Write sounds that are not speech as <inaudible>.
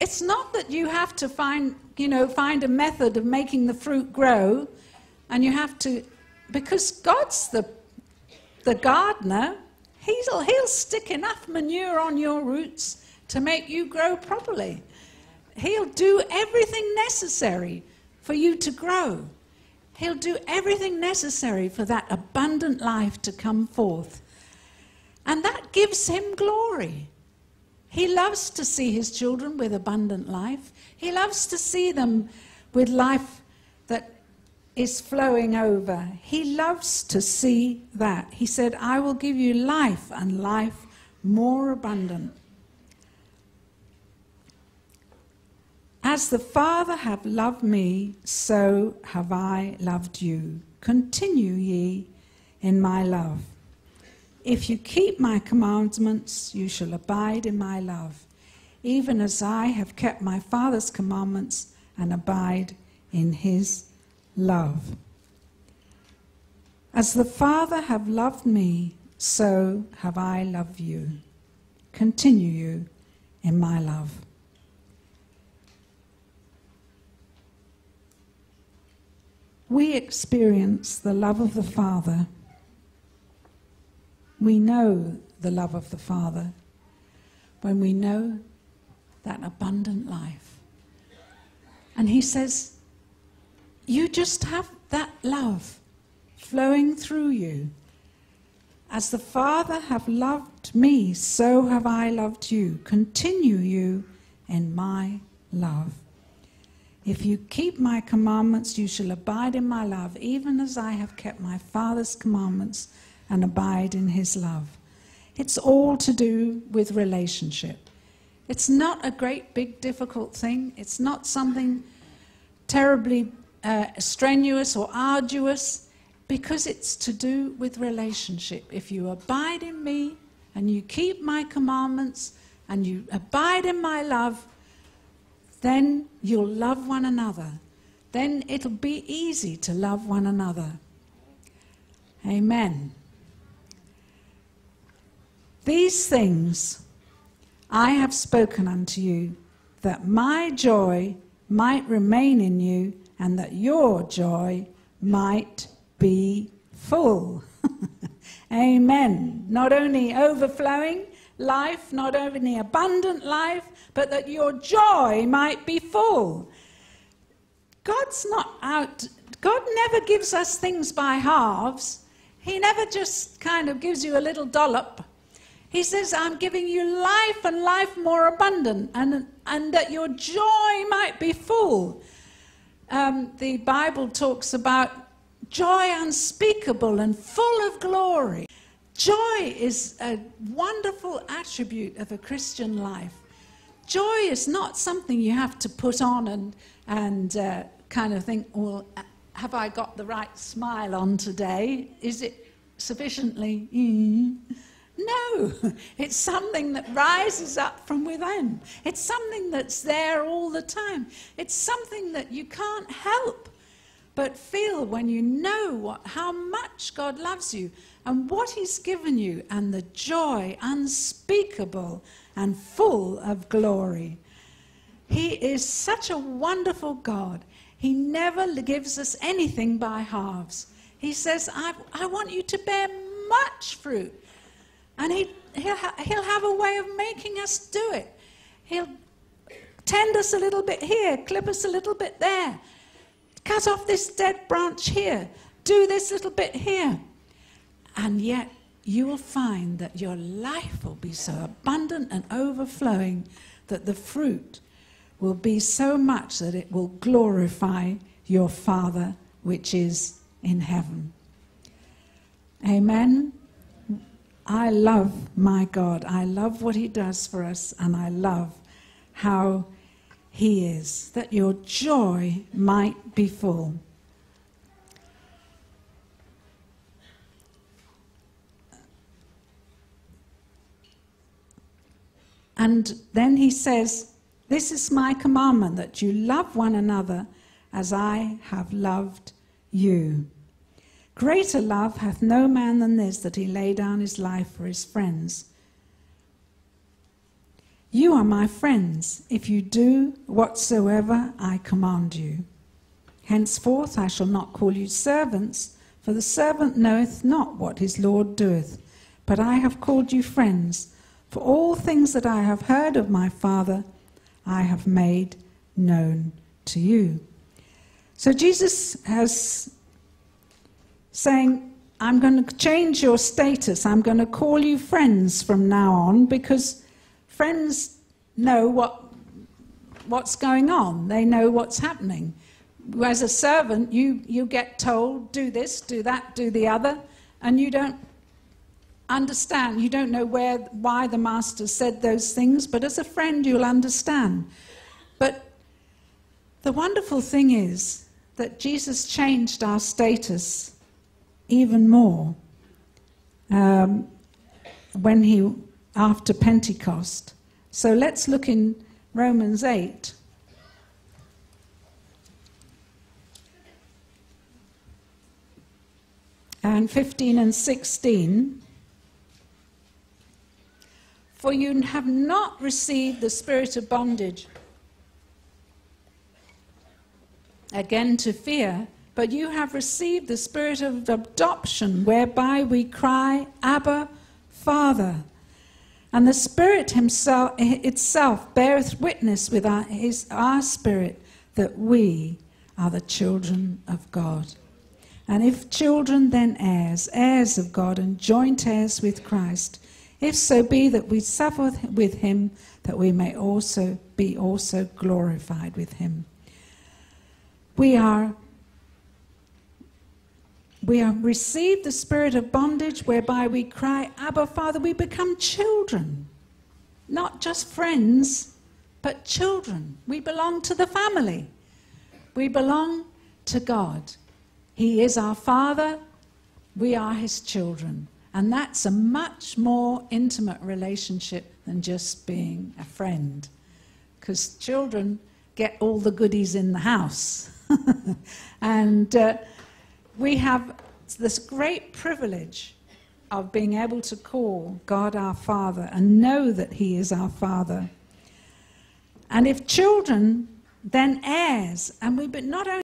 it's not that you have to find, you know, find a method of making the fruit grow, and you have to, because God's the, the gardener, he'll, he'll stick enough manure on your roots to make you grow properly. He'll do everything necessary for you to grow. He'll do everything necessary for that abundant life to come forth. And that gives him glory. He loves to see his children with abundant life. He loves to see them with life that is flowing over. He loves to see that. He said, I will give you life and life more abundant. As the Father hath loved me, so have I loved you. Continue ye in my love. If you keep my commandments, you shall abide in my love, even as I have kept my Father's commandments and abide in his love. As the Father have loved me, so have I loved you. Continue you in my love. We experience the love of the Father we know the love of the Father when we know that abundant life. And He says, You just have that love flowing through you. As the Father have loved me, so have I loved you. Continue you in my love. If you keep my commandments, you shall abide in my love, even as I have kept my Father's commandments and abide in his love. It's all to do with relationship. It's not a great, big, difficult thing. It's not something terribly uh, strenuous or arduous because it's to do with relationship. If you abide in me and you keep my commandments and you abide in my love, then you'll love one another. Then it'll be easy to love one another. Amen. These things I have spoken unto you, that my joy might remain in you, and that your joy might be full. <laughs> Amen. Not only overflowing life, not only abundant life, but that your joy might be full. God's not out, God never gives us things by halves. He never just kind of gives you a little dollop he says, I'm giving you life and life more abundant, and, and that your joy might be full. Um, the Bible talks about joy unspeakable and full of glory. Joy is a wonderful attribute of a Christian life. Joy is not something you have to put on and, and uh, kind of think, well, have I got the right smile on today? Is it sufficiently? Mm? No, <laughs> it's something that rises up from within. It's something that's there all the time. It's something that you can't help but feel when you know what, how much God loves you and what He's given you, and the joy unspeakable and full of glory. He is such a wonderful God. He never gives us anything by halves. He says, I, I want you to bear much fruit. And he, he'll, ha- he'll have a way of making us do it. He'll tend us a little bit here, clip us a little bit there, cut off this dead branch here, do this little bit here. And yet, you will find that your life will be so abundant and overflowing that the fruit will be so much that it will glorify your Father which is in heaven. Amen. I love my God. I love what He does for us, and I love how He is, that your joy might be full. And then he says, This is my commandment that you love one another as I have loved you. Greater love hath no man than this, that he lay down his life for his friends. You are my friends if you do whatsoever I command you. Henceforth I shall not call you servants, for the servant knoweth not what his Lord doeth. But I have called you friends, for all things that I have heard of my Father I have made known to you. So Jesus has saying, I'm going to change your status. I'm going to call you friends from now on because friends know what, what's going on. They know what's happening. As a servant, you, you get told, do this, do that, do the other, and you don't understand. You don't know where, why the master said those things, but as a friend, you'll understand. But the wonderful thing is that Jesus changed our status even more um, when he, after Pentecost. So let's look in Romans 8. And 15 and 16. For you have not received the spirit of bondage again to fear, but you have received the spirit of adoption, whereby we cry, Abba, Father. And the Spirit himself, itself beareth witness with our, his, our spirit that we are the children of God. And if children, then heirs, heirs of God, and joint heirs with Christ if so be that we suffer with him, that we may also be also glorified with him. We are we have received the spirit of bondage whereby we cry, Abba, Father, we become children. Not just friends, but children. We belong to the family. We belong to God. He is our Father. We are His children. And that's a much more intimate relationship than just being a friend. Because children get all the goodies in the house. <laughs> and uh, we have this great privilege of being able to call God our Father and know that He is our Father. And if children, then heirs, and we but not only